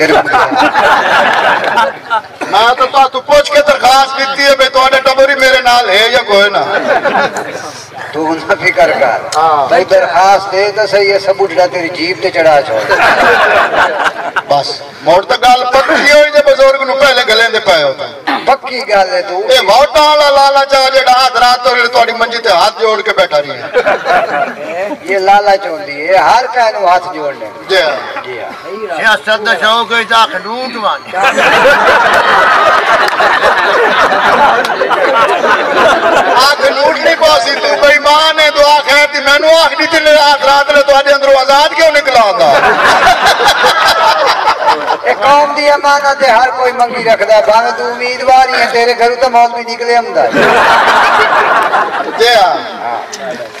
तेरे मैं तो ता तू पूछ के दरखास्त दी है बे ਤੁਹਾਡੇ ਟੱਬਰੀ ਮੇਰੇ ਨਾਲ ਹੈ ਜਾਂ ਕੋਈ ਨਾ तू ना फिकर कर हाँ। भाई दरखास्त दे तो सही है सब उठा तेरी जीप ते चढ़ा छोड़ ਬਸ ਮੋੜ ਤਾਂ ਗੱਲ ਪੱਕੀ ਹੋਈ ਜੇ ਬਜ਼ੁਰਗ ਨੂੰ ਪਹਿਲੇ ਗਲੇ ਦੇ ਪਏ ਹੋ ਤਾਂ पक्की गल है तू ਇਹ ਵੋਟਾਂ ਵਾਲਾ ਲਾਲਾ ਚਾ ਜਿਹੜਾ ਹੱਥ ਰਾਤ ਤੋਂ ਤੁਹਾਡੀ ਮੰਜੀ ਤੇ ਹੱਥ ਜੋੜ ਕੇ ਬੈਠਾ ਰਹੀ ਹੈ ये लालच होती है हर कहन हाथ जोड़ने सियासत दा शौक है। ता खडूट वन आख लूट नहीं पासी तू बेईमान है तो आख है ती मैनू आख दी ते आख रात ने तुम्हारे अंदरों आज़ाद क्यों निकला ए कौम दी अमानत हर कोई मंगी रखदा है भावे तू उम्मीदवार ही है तेरे घर तो मौत भी निकले हमदा जे हाँ।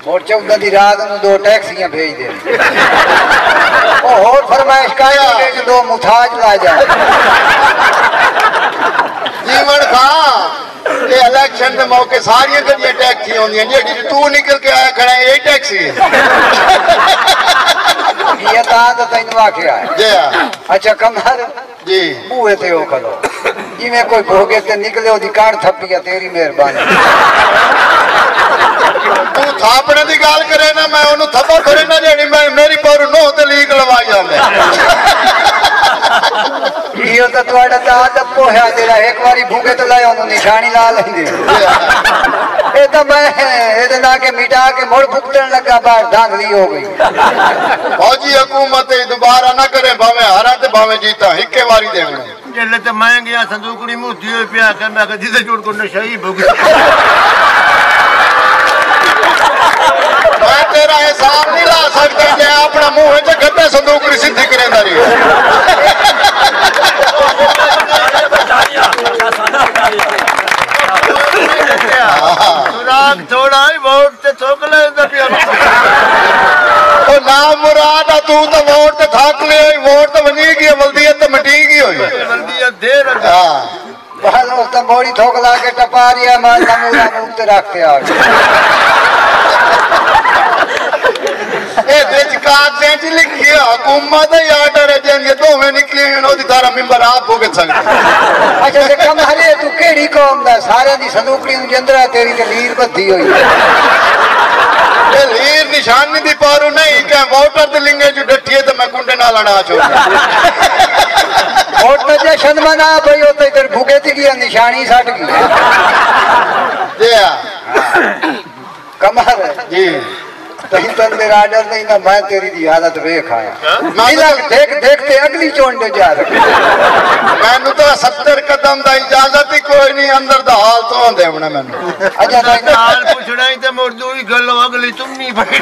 ਮੁੜ ਚੌਦਾਂ ਦੀ ਰਾਤ ਨੂੰ ਦੋ ਟੈਕਸੀਆਂ ਭੇਜ ਦੇ ਉਹ ਹੋਰ ਫਰਮਾਇਸ਼ ਕਾਇਆ ਕਿ ਦੋ ਮੁਥਾਜ ਲਾ ਜਾ ਜੀਵਨ ਖਾਂ ਇਹ ਇਲੈਕਸ਼ਨ ਦੇ ਮੌਕੇ ਸਾਰੀਆਂ ਗੱਡੀਆਂ ਟੈਕਸੀ ਆਉਂਦੀਆਂ ਜਿਹੜੀ ਤੂੰ ਨਿਕਲ ਕੇ ਆਇਆ ਖੜਾ ਇਹ ਟੈਕਸੀ ਇਹ ਤਾਂ ਤਾਂ ਤੈਨੂੰ ਆਖਿਆ ਜੀ ਅੱਛਾ ਕਮਰ ਜੀ ਬੂਹੇ ਤੇ ਉਹ ਖਲੋ ਜਿਵੇਂ ਕੋਈ ਭੋਗੇ ਤੇ ਨਿਕਲੇ ਉਹਦੀ ਕਾਰ ਥੱਪੀ ਆ ਤੇਰੀ ਮਿਹਰਬਾਨੀ ਤੂੰ ਥਾਪਣੇ ਦੀ ਗੱਲ ਕਰੇ ਨਾ ਮੈਂ ਉਹਨੂੰ ਥੱਪਾ ਖੜੇ ਨਾ ਦੇਣੀ ਮੈਂ ਮੇਰੀ ਪਰ ਨੋਹ ਤੇ ਲੀਕ ਲਵਾਈ ਜਾਂਦਾ ਇਹੋ ਤਾਂ ਤੁਹਾਡਾ ਦਾ ਦੱਪੋ ਹੈ ਤੇਰਾ ਇੱਕ ਵਾਰੀ ਭੁਗੇ ਤੇ ਲਾਇਆ ਉਹਨੂੰ ਨਿਸ਼ਾਨੀ ਲਾ ਲੈਂਦੇ ਇਹ ਤਾਂ ਮੈਂ ਇਹਦੇ ਨਾਲ ਕੇ ਮਿਟਾ ਕੇ ਮੁੜ ਫੁੱਟਣ ਲੱਗਾ ਬਾਹਰ ਦਾਖਲੀ ਹੋ ਗਈ ਫੌਜੀ ਹਕੂਮਤ ਇਹ ਦੁਬਾਰਾ ਨਾ ਕਰੇ ਭਾਵੇਂ ਹਾਰਾ ਤੇ ਭਾਵੇਂ ਜੀਤਾ ਇੱਕੇ ਵਾਰੀ ਦੇਵਣਾ ਜਿਹੜੇ ਤੇ ਮੈਂ ਗਿਆ ਸੰਦੂਕੜੀ ਮੂਤੀ ਹੋਈ ਪਿਆ ਕਹਿੰਦਾ ਕਿ ਜਿੱਦੇ ਜੁੜ ਕੋ ਨਸ਼ਾ ਹੀ ਭੁਗ मेरा हिसाब नहीं ला सकते मैं अपना मुँह है संदूक सिद्धि करेंदा तू तो वोट वोट तो गई तो गई मोड़ी हाँ। तो थोक ला के टपा रिया माँ तमेला मुँह रख के आ ਇਹ ਵਿੱਚ ਕਾਗਜ਼ਾਂ 'ਚ ਲਿਖਿਆ ਹਕੂਮਤ ਦਾ ਆਰਡਰ ਹੈ ਜੇ ਦੋਵੇਂ ਨਿਕਲੇ ਹੋਣ ਉਹਦੀ ਤਾਰਾ ਮੈਂਬਰ ਆਪ ਭੁਗਤ ਸਕਦਾ अच्छा ते कम हरे तू केड़ी कौम दा सारे दी संदूकड़ी ਨੂੰ ਜੰਦਰਾ ਤੇਰੀ ਤੇ ਲੀਰ ਬੱਧੀ ਹੋਈ ਇਹ ਲੀਰ ਨਿਸ਼ਾਨੀ ਦੀ ਪਾਰੂ ਨਹੀਂ ਕਿ ਵੋਟਰ ਦੇ ਲਿੰਗੇ 'ਚ ਡੱਠੀਏ ਤੇ ਮੈਂ ਕੁੰਡੇ ਨਾਲ ਅੜਾ ਛੋੜਦਾ वोट में जशन मना भई होते इधर भूखे थी गया निशानी सट गई ਜੀ ਆ कमर ਜੀ कहीं तन मेरा आदर नहीं ना मैं तेरी दी आदत वेख आया नीला देख देखते अगली चोंडे जा रही मैनू तो 70 कदम दा इजाज़त ही कोई नहीं अंदर दा हाल तो आंदे होने मैनू अच्छा हाल पूछना ही ते मुर्दू ही गलो अगली तुम नहीं पड़ी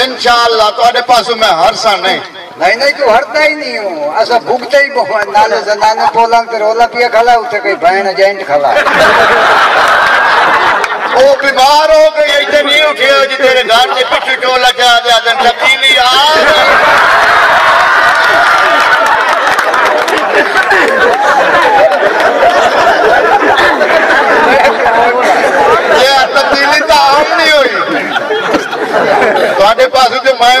ਹੈ ਇਨਸ਼ਾਅੱਲਾ ਤੁਹਾਡੇ ਪਾਸੋਂ ਮੈਂ ਹਰਸਾ ਨਹੀਂ नहीं नहीं तू हटता ही नहीं हो ऐसा भुगते ही बहुत नाले जनाने पोलंग ते रोला पिया खला उते कोई बहन एजेंट खला ਉਹ ਬਿਮਾਰ ਹੋ ਗਈ ਇੱਥੇ ਤੇ ਨਹੀਂ ਉੱਠਿਆ ਜੀ ਤੇਰੇ ਘਰ ਦੇ ਪਿੱਛੇ ਟੋਲ ਲਗਾ ਦੇ ਆਦਨ ਤਬਦੀਲੀ ਪਾਸੇ ਤੇ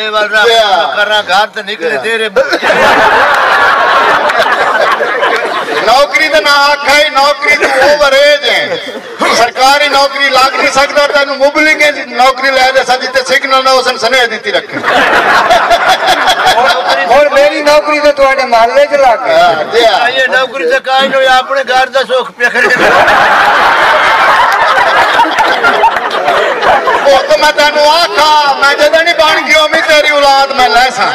निकले वाला करा घर तो निकले तेरे नौकरी तो ना आखा ही नौकरी तो ओवर एज है। सरकारी नौकरी लाग नहीं सकता तेन मुबलिंग नौकरी ले दे सदी ते सिग्नल ना उसने सने दीती रखे। और मेरी नौकरी तो तुम्हारे महल्ले च लाग। हाँ, ये नौकरी तो काई नो अपने घर दा सुख पे ਘਰ ਦਾ ਸੁੱਖ ਪਿਖੜੇ ਉਹ ਤਾਂ ਮੈਂ ਤੈਨੂੰ ਆਖਾਂ ਮੈਂ ਜਦੋਂ ਨਹੀਂ ਬਣ ਗਈ ਉਮੀ ਤੇਰੀ ਔਲਾਦ ਮੈਂ ਲੈ ਸਾਂ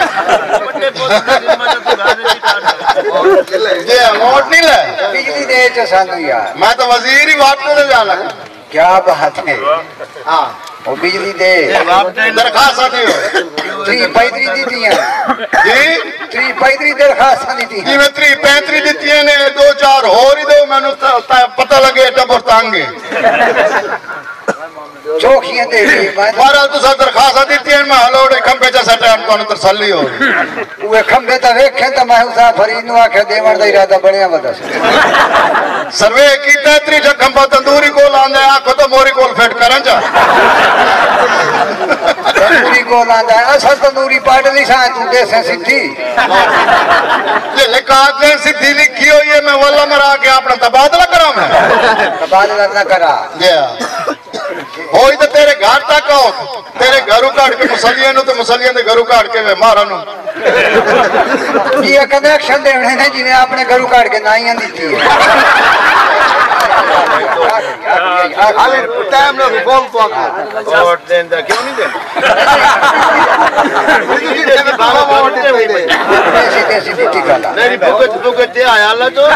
ਵੱਡੇ ਪੁੱਤ ਦੀ ਮਦਦ ਤੇ ਘਰ ਨਹੀਂ ਕਰਦਾ ਜੇ ਵੋਟ ਨਹੀਂ ਲੈ ਬਿਜਲੀ ਦੇ ਚ ਸਾਨੂੰ ਯਾਰ ਮੈਂ ਤਾਂ ਵਜ਼ੀਰ ਹੀ ਵਾਟਰ ਤੇ ਜਾਣ ਲੱਗਾ ਕੀ ਬਾਤ ਹੈ ਹਾਂ ਉਹ ਬਿਜਲੀ ਦੇ ਇਹ ਬਾਪ ਤੇ ਦਰਖਾਸਤਾਂ ਦਿਓ ਤਰੀ ਪੈਦਰੀ ਦਿੱਤੀਆਂ ਜੀ ਤਰੀ ਪੈਦਰੀ ਦਰਖਾਸਤਾਂ ਦਿੱਤੀਆਂ ਜਿਵੇਂ 30 35 ਦਿੱਤੀਆਂ ਨੇ ਦੋ ਚਾਰ ਹੋਰ ਹੀ ਦਿਓ ਮੈਨੂੰ ਤਾਂ- ਤਾਂ ਪਤਾ ਲੱਗੇ ਟੱਬਰ ਤੰਗੇ चौखियाँ दे दी महाराज तुसा दरखास्त दीती है मैं हलोड़े खंबे च सटान कोन तसल्ली हो ओए खंबे त देखे त मैं उसा फरीद नु आखे देवण दा इरादा बनया वदा सर्वे कीता इतनी ज खंबा तंदूरी कोल आंदे आखो तो मोरी कोल फिट करन जा तंदूरी कोल आंदा अस तंदूरी पाट दी सा तू दे से सिद्धि ये लिखा दे सिद्धि लिखी हुई है मैं वल्ला मरा के अपना तबादला करा मैं तबादला ना करा ਹੋਈ ਤਾਂ ਤੇਰੇ ਘਰ ਤੱਕ ਆਓ ਤੇਰੇ ਘਰੋਂ ਕੱਢ ਕੇ ਮੁਸਲੀਆਂ ਨੂੰ ਤੇ ਮੁਸਲੀਆਂ ਦੇ ਘਰੋਂ ਕੱਢ ਕੇ ਵੇ ਮਾਰਾਂ ਨੂੰ ਇਹ ਕਨੈਕਸ਼ਨ ਦੇਣੇ ਨੇ ਜਿਵੇਂ ਆਪਣੇ ਘਰੋਂ ਕੱਢ ਕੇ ਨਾਈਆਂ ਦਿੱਤੀ ਹੈ ਟਾਈਮ ਨਾਲ ਫੋਨ ਪਾ ਵੋਟ ਦੇਣ ਦਾ ਕਿਉਂ ਨਹੀਂ ਦੇ ਬਾਬਾ ਵੋਟ ਦੇ ਪਈ ਦੇ ਦੇਸੀ ਦੇਸੀ ਦਿੱਤੀ ਗੱਲ ਆ। ਮੇਰੀ ਭੁਗਤ ਭੁਗਤ ਤੇ ਆਇਆ ਲਾ ਤੋ